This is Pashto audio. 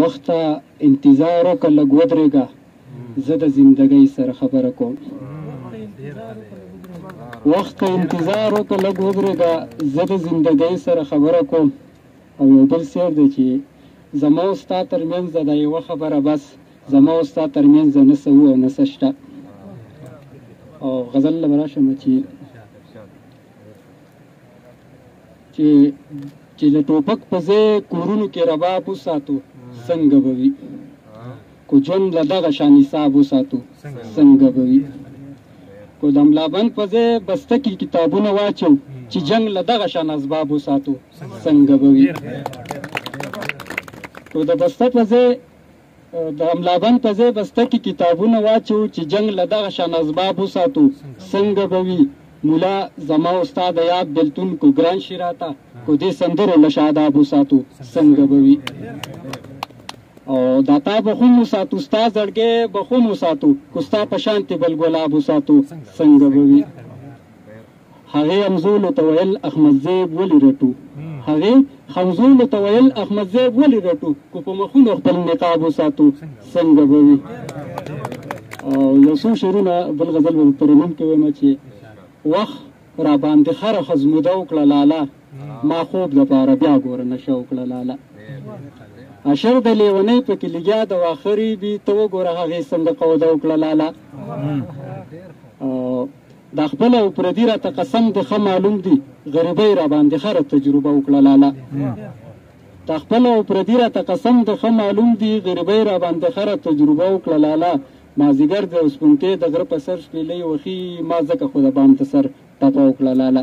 وخته انتظار وکړه لږ ودرېږه زه د زندګۍ سره خبره کوم وخته انتظار وکړه لږ ودرېږه زه د زندګۍ سره خبره کوم او یو بل سیر دی چې زما او ستا ترمنځ دا یوه خبره بس زما او ستا ترمنځ نه څه او نه څه شته او غزل له به راشم چې چې چې د ټوپک په ځای کورونو کې رباب وساتو څنګه به وي کو ژوند له دغه شان حساب وساتو څنګه به وي کو د ملابند په ځای بسته کې کتابونه واچو چې جنگ له دغه شان اسباب وساتو څنګه به وي کو د بسته په ځای د املابند په ځای به سته کې کتابونه واچو چې جنګ له دغه شان اسباب وساتو سنګه به وي مولا زما استاد یاد بلتون کو ګران شي راته کو دې سندرو له شاداب وساتو سنګه به وي او دا تا به هم وساتو ستا زړګی به هم وساتو کو ستا په شانتې بل ګلاب وساتو څنګه به وي هغې امزولو ته ویل اخمدزیب ولي رټو هغې خمزولو ته ویل اخمدزیب ولي رټو کو په مخونو خپل نقاب وساتو څنګه به وي او یو څو شعرونه بل غزل به ترنم کې وایم چې وخت را باندې خره خزموده وکړه لالا ما خوب د پاره بیا ګوره نشه وکړه لالا اشر د لیونۍ پکې لګیا د واخرې بي ته وګوره هغې څنګه قوده وکړه لالا دا خپل او پردي راته قسم دې ښه معلوم دي غریبۍ راباندې خره تجربه وکړه لالا دا خپل او پردي راته قسم دې ښه معلوم دي غریبۍ راباندې خره تجربه وکړه لالا مازیګر د اوسپنکې د غره په سر شپېلۍ وخي ما ځکه خو د بام ته سر ټپه وکړه لالا